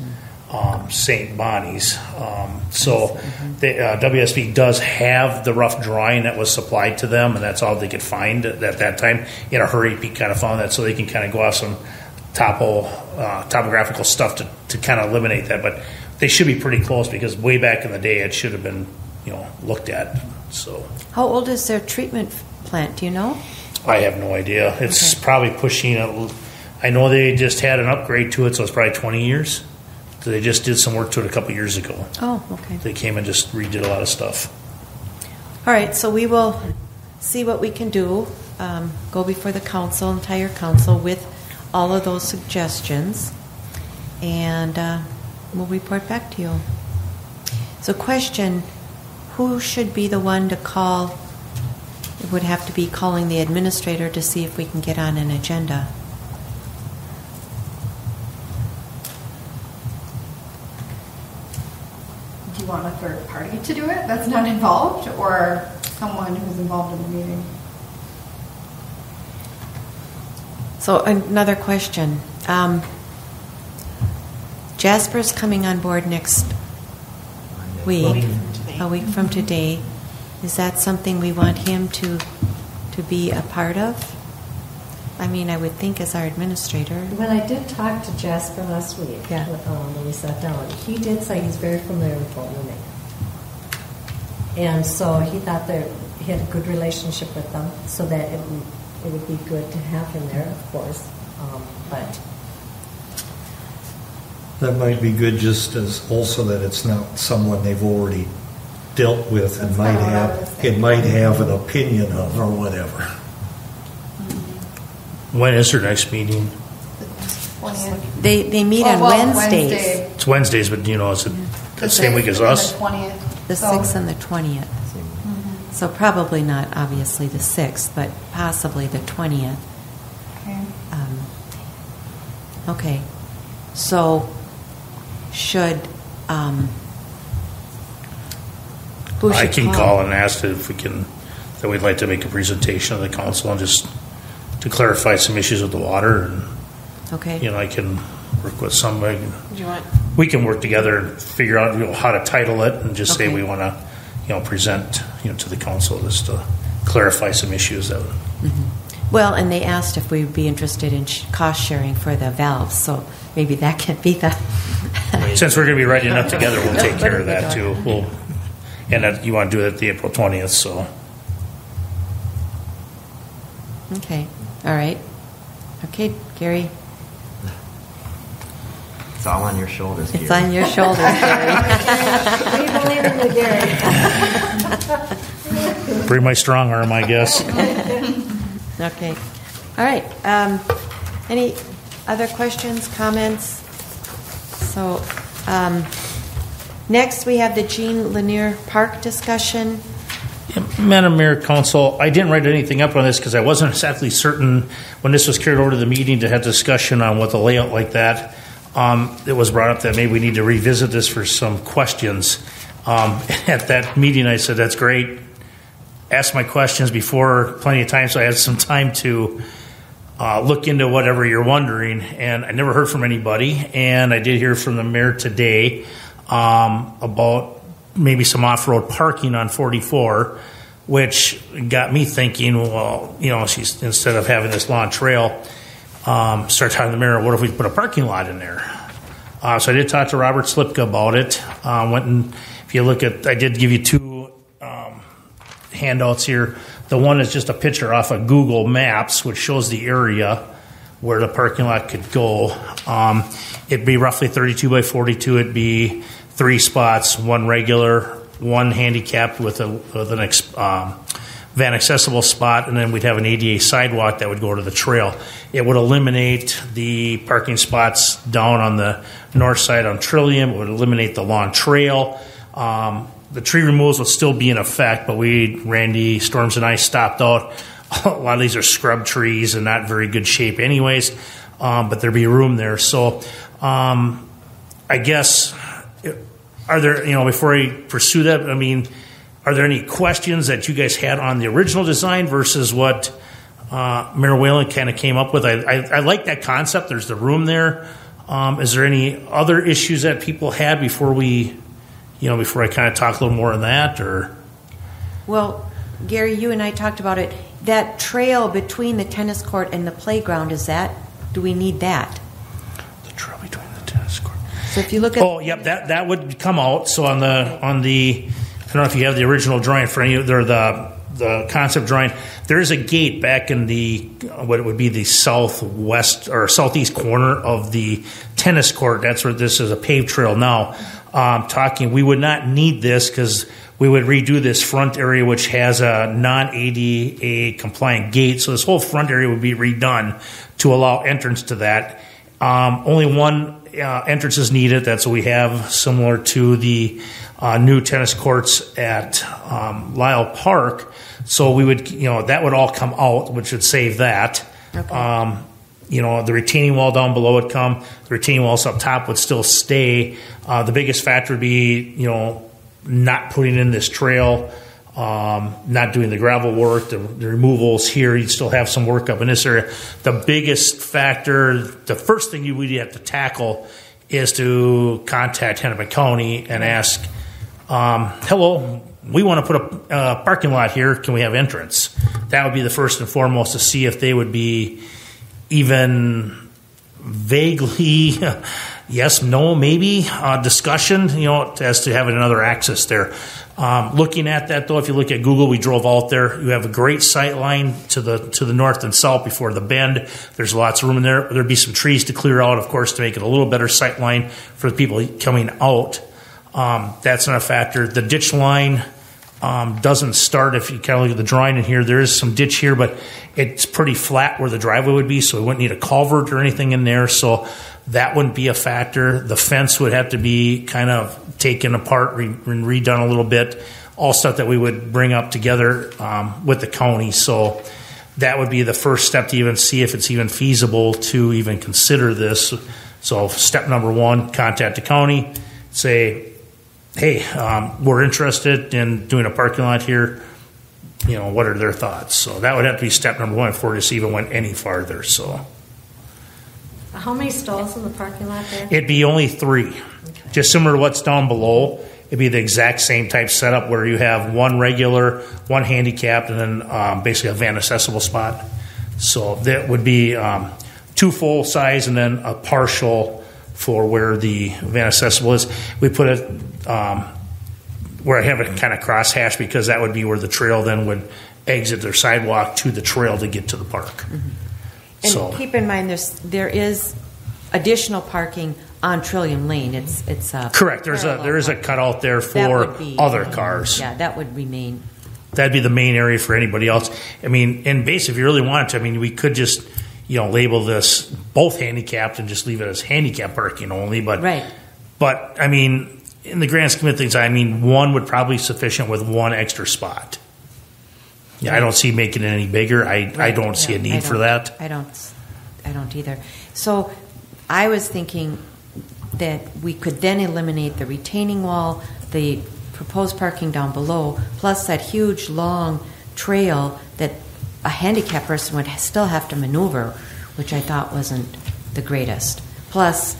um, St. Boni's. Um, so the, uh, WSB does have the rough drawing that was supplied to them, and that's all they could find at, at that time. In a hurry, Pete kind of found that so they can kind of go off some topo, uh, topographical stuff to, to kind of eliminate that. But they should be pretty close because way back in the day, it should have been you know looked at. So How old is their treatment plant? Do you know? I have no idea. It's Okay. probably pushing. A, I know they just had an upgrade to it, so it's probably 20 years. So they just did some work to it a couple years ago. Oh, okay. They came and just redid a lot of stuff. All right, so we will see what we can do, um, go before the council, entire council, with all of those suggestions, and uh, we'll report back to you. So, question who should be the one to call? It would have to be calling the administrator to see if we can get on an agenda. Do you want a third party to do it that's not involved, or someone who's involved in the meeting? So another question. Um, Jasper's coming on board next week, a week from today. Is that something we want him to, to be a part of? I mean, I would think as our administrator. When I did talk to Jasper last week, Yeah. um, when we sat down, he did say he's very familiar with Bolton and Menk. And so he thought that he had a good relationship with them, so that it would, it would be good to have him there, of course. Um, But That might be good just as also that it's not someone they've already dealt with and That's might kinda what I have, it might have an opinion of or whatever. When is their next meeting? They, they meet Oh, on well, Wednesdays, Wednesday. It's Wednesdays, but you know, it's the the same week as us. The twentieth. The 6th and the 20th. So probably not, obviously, the 6th, but possibly the 20th. Okay. Um, Okay, so should, um, who I should can call and ask if we can, that we'd like to make a presentation of the council and just to clarify some issues with the water and, Okay, you know, I can work with somebody. Do you want, We can work together and figure out, you know, how to title it and just say we want to, you know, present, you know, to the council just to clarify some issues that, mm-hmm. well, and they asked if we'd be interested in sh- cost sharing for the valves, so maybe that could be the. since we're going to be writing it up together, we'll take care of that too. We'll, and that, you want to do it at the April 20th, so. Okay, all right. Okay, Gary, It's all on your shoulders, it's Gary. on your shoulders, Gary. we believe in you, Gary. Bring my strong arm, I guess. Okay, all right. Um, Any other questions, comments? So, um, next, we have the Jean Lanier Park discussion. Madam Mayor, Council, I didn't write anything up on this because I wasn't exactly certain when this was carried over to the meeting to have discussion on what the layout like that. Um, it was brought up that maybe we need to revisit this for some questions. Um, at that meeting, I said, that's great. Ask my questions before plenty of time, so I had some time to uh, look into whatever you're wondering. And I never heard from anybody. And I did hear from the mayor today um, about maybe some off road parking on 44, which got me thinking, well, you know, she's instead of having this long trail, um, start talking to the mayor, what if we put a parking lot in there? Uh, so I did talk to Robert Slipka about it. Um, went and if you look at, I did give you two um, handouts here. The one is just a picture off of Google Maps, which shows the area where the parking lot could go. Um, it'd be roughly 32 by 42. It'd be three spots, one regular, one handicapped with a with an ex, um, van accessible spot, and then we'd have an ADA sidewalk that would go to the trail. It would eliminate the parking spots down on the north side on Trillium. It would eliminate the lawn trail. Um, the tree removals will still be in effect, but we, Randy Storms, and I stopped out. A lot of these are scrub trees and not very good shape, anyways. Um, but there'd be room there. So, um, I guess, are there, you know, before I pursue that, I mean, are there any questions that you guys had on the original design versus what uh, Mayor Whalen kind of came up with? I, I, I like that concept. There's the room there. Um, is there any other issues that people had before we, you know, before I kind of talk a little more on that, or? Well, Gary, you and I talked about it. That trail between the tennis court and the playground, is that, do we need that? The trail between the tennis court. So if you look at. Oh, yep, that, that would come out. So on the, on the, I don't know if you have the original drawing for any, or the, the concept drawing, there is a gate back in the, what it would be the southwest or southeast corner of the tennis court. That's where this is a paved trail now. Um, talking, we would not need this because we would redo this front area, which has a non ADA compliant gate. So this whole front area would be redone to allow entrance to that. Um, only one uh, entrance is needed. That's what we have, similar to the uh, new tennis courts at um, Lyle Park. So we would, you know, that would all come out, which would save that. Okay. Um, you know, the retaining wall down below would come. The retaining walls up top would still stay. Uh, the biggest factor would be, you know, not putting in this trail, um, not doing the gravel work, the, the removals here. You'd still have some work up in this area. The biggest factor, the first thing you would have to tackle is to contact Hennepin County and ask um, hello, we want to put a uh, parking lot here. Can we have entrance? That would be the first and foremost to see if they would be even vaguely yes, no, maybe uh, discussion, you know, as to having another access there. Um, looking at that though, if you look at Google, we drove out there. You have a great sight line to the to the north and south before the bend. There's lots of room in there. There'd be some trees to clear out, of course, to make it a little better sight line for the people coming out. Um, that's not a factor. The ditch line um, doesn't start if you kind of look at the drawing in here. There is some ditch here, but it's pretty flat where the driveway would be, so we wouldn't need a culvert or anything in there. So that wouldn't be a factor. The fence would have to be kind of taken apart re- and redone a little bit. All stuff that we would bring up together um, with the county. So that would be the first step to even see if it's even feasible to even consider this. So step number one: contact the county, say, "Hey, um, we're interested in doing a parking lot here." You know, what are their thoughts? So that would have to be step number one before this even went any farther. So. How many stalls in the parking lot there? It'd be only three, just similar to what's down below. It'd be the exact same type setup where you have one regular, one handicapped, and then um, basically a van accessible spot. So that would be um, two full size and then a partial for where the van accessible is. We put it um, where I have it kind of cross hash because that would be where the trail then would exit their sidewalk to the trail to get to the park. And So- keep in mind, there's, there is additional parking on Trillium Lane. It's, it's a. Correct. There's a there is a cutout there for be- other cars. Yeah, that would remain. that'd be the main area for anybody else. I mean, and base if you really wanted to, I mean, we could just, you know, label this both handicapped and just leave it as handicap parking only. But Right. But I mean, in the grand scheme of things, I mean, one would probably be sufficient with one extra spot. Yeah, I don't see making it any bigger. I, I don't see a need for that. I don't, I don't either. So I was thinking that we could then eliminate the retaining wall, the proposed parking down below, plus that huge, long trail that a handicapped person would still have to maneuver, which I thought wasn't the greatest. Plus,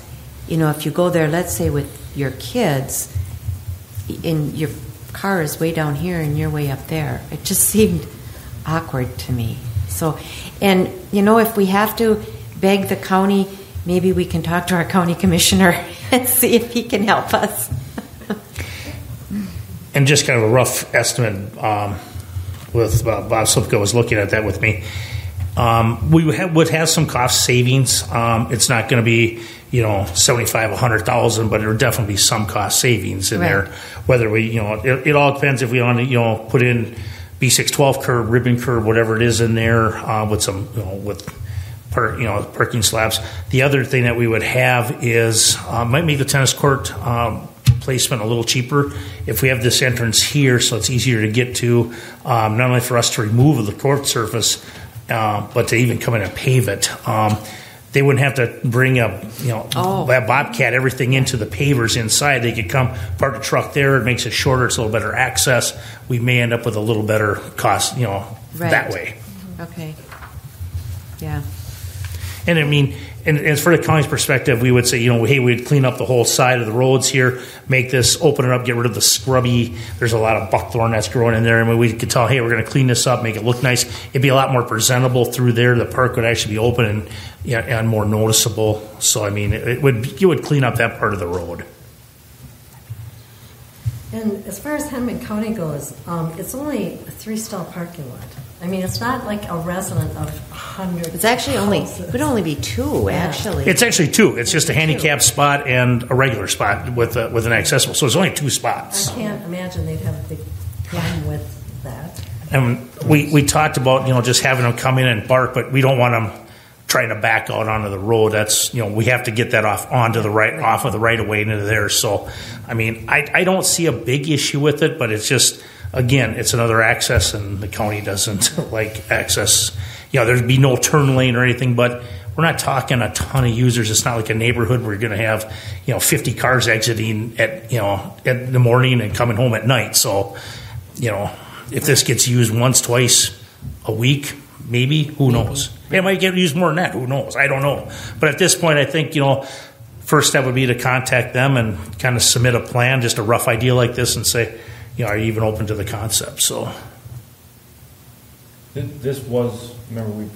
you know, if you go there, let's say with your kids, and your car is way down here and you're way up there. It just seemed awkward to me. So, and you know, if we have to beg the county, maybe we can talk to our county commissioner and see if he can help us. and just kind of a rough estimate um, with uh, Bob Slipka was looking at that with me. Um, we would have, would have some cost savings. Um, it's not going to be, you know, seventy five, a hundred thousand, but there would definitely be some cost savings in Right. there. Whether we, you know, it, it all depends if we want to, you know, put in B six twelve curb, ribbon curb, whatever it is in there uh, with some, you know, with per, you know, parking slabs. The other thing that we would have is uh, might make the tennis court um, placement a little cheaper if we have this entrance here, so it's easier to get to. Um, not only for us to remove the court surface, uh, but to even come in and pave it. Um, they wouldn't have to bring a you know Oh. a bobcat everything into the pavers inside. They could come park the truck there. It makes it shorter. It's a little better access. We may end up with a little better cost, you know, Right. that way. Okay. Yeah. And I mean, and as for the county's perspective, we would say, you know, hey, we'd clean up the whole side of the roads here, make this, open it up, get rid of the scrubby. There's a lot of buckthorn that's growing in there, and we could tell, hey, we're going to clean this up, make it look nice. It'd be a lot more presentable through there. The park would actually be open and yeah, and more noticeable. So, I mean, it, it would you would clean up that part of the road. And as far as Hennepin County goes, um, it's only a three-stall parking lot. I mean, it's not like a resident of hundreds. It's actually only, houses. it would only be two, Yeah. actually. It's actually two. It's just a Two. handicap spot and a regular spot with a, with an accessible. So it's only two spots. I can't imagine they'd have a big problem with that. And we, we talked about, you know, just having them come in and bark, but we don't want them trying to back out onto the road. That's, you know, we have to get that off onto the right, off of the right of way into there. So, I mean, I, I don't see a big issue with it, but it's just, again, it's another access and the county doesn't like access. You know, there'd be no turn lane or anything, but we're not talking a ton of users. It's not like a neighborhood where you're going to have, you know, 50 cars exiting at, you know, in the morning and coming home at night. So, you know, if this gets used once, twice a week, maybe, who knows? It might get used more than that, who knows? I don't know. But at this point, I think, you know, first step would be to contact them and kind of submit a plan, just a rough idea like this, and say, you know, are you even open to the concept? So, This was, remember we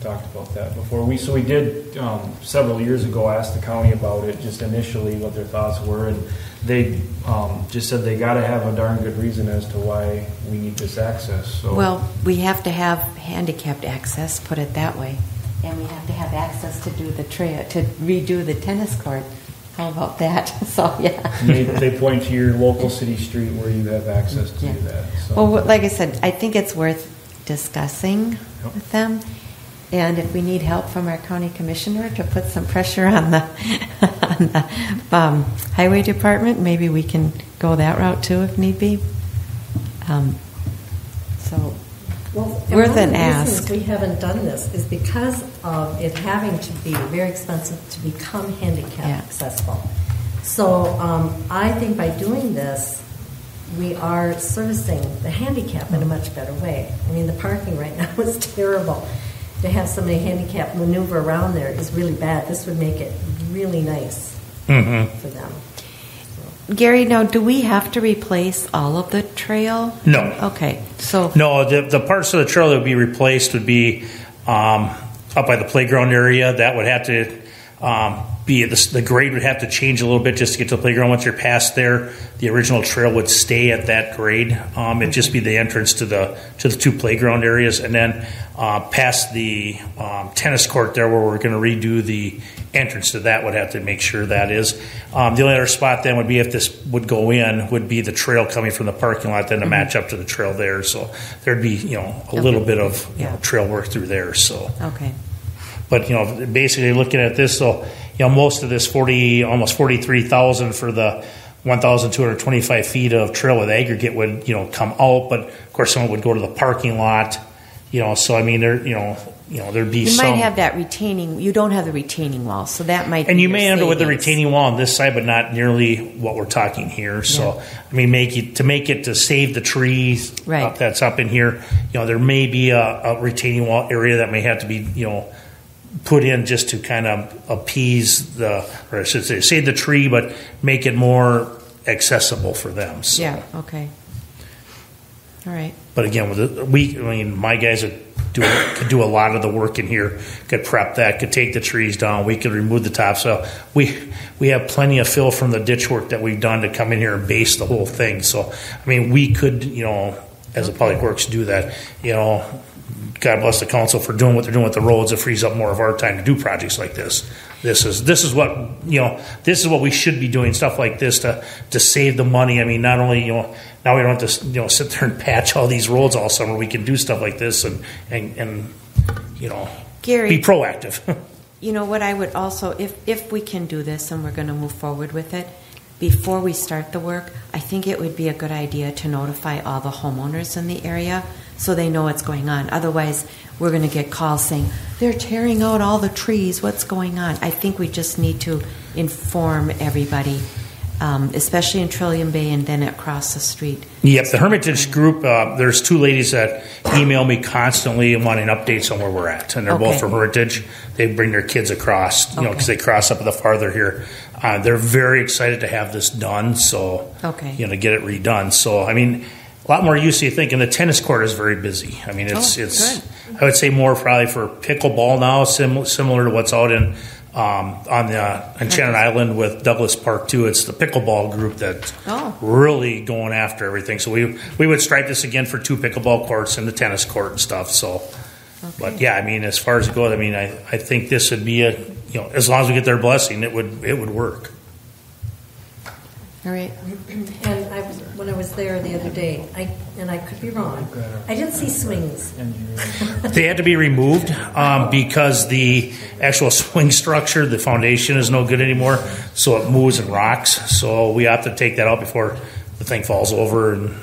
talked about that before. We, so we did, um, several years ago, ask the county about it, just initially what their thoughts were. And they, um, just said they gotta have a darn good reason as to why we need this access, so. Well, we have to have handicapped access, put it that way. And we have to have access to do the trail, to redo the tennis court. How about that? So, yeah. They, they point to your local city street where you have access to Yeah. do that, so. Well, like I said, I think it's worth discussing Yep. with them. And if we need help from our county commissioner to put some pressure on the, on the um, highway department, maybe we can go that route too if need be. Um, So, Well, Worth one of an the reasons ask. We haven't done this is because of it having to be very expensive to become handicap Yeah. accessible. So um, I think by doing this, we are servicing the handicap in a much better way. I mean, the parking right now is terrible. To have somebody handicap maneuver around there is really bad. This would make it really nice mhm. for them. Gary, now, do we have to replace all of the trail? No. Okay, so, No, the, the parts of the trail that would be replaced would be um, up by the playground area. That would have to um, be the, the grade would have to change a little bit just to get to the playground. Once you're past there, the original trail would stay at that grade. Um, it'd just be the entrance to the to the two playground areas, and then uh, past the um, tennis court there, where we're going to redo the entrance to that, would have to make sure that is. Um, the only other spot then would be if this would go in, would be the trail coming from the parking lot, then to match up to the trail there. So there'd be you know a little bit of you know, trail work through there. So. okay. But you know, basically looking at this, so you know, most of this forty, almost forty-three thousand for the one thousand two hundred twenty-five feet of trail with aggregate would you know come out, but of course some would go to the parking lot. You know, so I mean, there, you know, you know, there'd be You some. might have that retaining, you don't have the retaining wall, so that might and you may end up with the retaining wall on this side, but not nearly what we're talking here. So, I mean, make it to make it to save the trees Right. up, that's up in here. You know, there may be a, a retaining wall area that may have to be, you know, put in just to kind of appease the, or I should say, save the tree, but make it more accessible for them. So. Yeah, okay. All right. But again, with the, we, I mean, my guys are doing, could do a lot of the work in here. Could prep that. Could take the trees down. We could remove the top. So we we have plenty of fill from the ditch work that we've done to come in here and base the whole thing. So I mean, we could, you know, as a public works, do that. You know, God bless the council for doing what they're doing with the roads. It frees up more of our time to do projects like this. This is this is what you know. This is what we should be doing. Stuff like this to to save the money. I mean, not only you know now we don't have to you know sit there and patch all these roads all summer. We can do stuff like this and and and you know Gary. be proactive. You know what I would also, if, if we can do this and we're going to move forward with it, before we start the work, I think it would be a good idea to notify all the homeowners in the area so they know what's going on. Otherwise, we're going to get calls saying, they're tearing out all the trees, what's going on? I think we just need to inform everybody, um, especially in Trillium Bay and then across the street. Yep, the Hermitage group. Uh, there's two ladies that email me constantly and wanting updates on where we're at, and they're both from Hermitage. They bring their kids across, you know, because they cross up the farther here. Uh, they're very excited to have this done, so Okay. you know, to get it redone. So I mean, a lot more use you think. And the tennis court is very busy. I mean, it's Oh, it's. good. I would say more probably for pickleball now, sim- similar to what's out in. Um, on the uh, on Shannon Island with Douglas Park too, it's the pickleball group that Oh. really going after everything. So we we would stripe this again for two pickleball courts and the tennis court and stuff. So, but yeah, I mean, as far as it goes, I mean, I, I think this would be a you know as long as we get their blessing, it would it would work. All right. And I was, when I was there the other day, I, and I could be wrong, I didn't see swings. They had to be removed um, because the actual swing structure, the foundation, is no good anymore. So it moves and rocks. So we have to take that out before the thing falls over and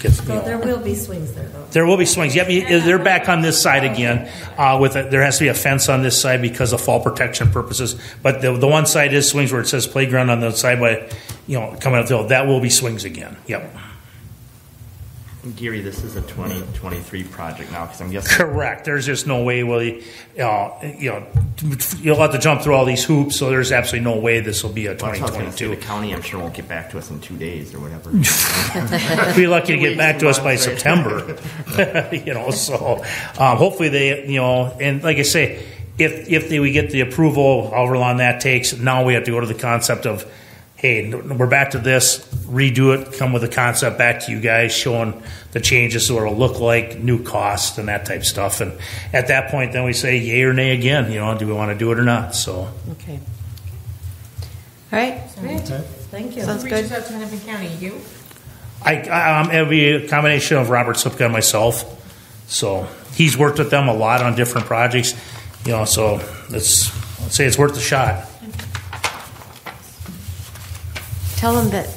gets. You So there will be swings there, though. There will be swings. Yep, they're back on this side again. Uh, with a, there has to be a fence on this side because of fall protection purposes. But the, the one side is swings where it says playground on the side by, you know, coming up the hill. That will be swings again. Yep. Gary, this is a 2023 project now, because I'm guessing. Correct. There's just no way we, uh, you know, you'll have to jump through all these hoops. So there's absolutely no way this will be a Well, that's what I was gonna say, 2022. The county, I'm sure, won't get back to us in two days or whatever. Be lucky to get back to us by? September. you know, so um, hopefully they, you know, and like I say, if if they, we get the approval, however long that takes, now we have to go to the concept of, hey, we're back to this, redo it, come with a concept back to you guys, showing the changes, so it'll look like new cost and that type stuff. And at that point, then we say yay or nay again. You know, do we want to do it or not? So. Okay. All right. Great. Thank you. Sounds Who good. reaches out to Hennepin County? You? I, I um, it'll be a combination of Robert Sipka and myself. So he's worked with them a lot on different projects, you know. So it's I'd say it's worth the shot. Tell them that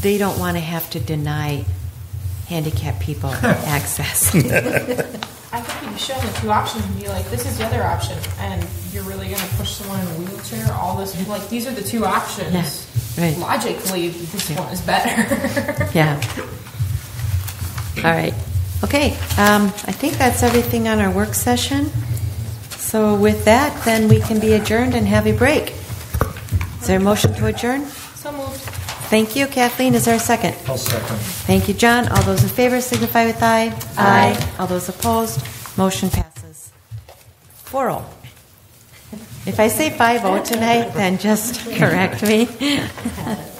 they don't want to have to deny handicapped people access. I think you show them the two options and be like, this is the other option, and you're really going to push someone in a wheelchair. All this, like, these are the two options. Yeah, right. Logically, this one is better. Yeah. All right. Okay. Um, I think that's everything on our work session. So with that, then we can be adjourned and have a break. Is there a motion to adjourn? So moved. Thank you, Kathleen. Is there a second? I'll second. Thank you, John. All those in favor signify with aye. Aye. All those opposed, motion passes. 4-0. If I say 5-0 tonight, then just correct me.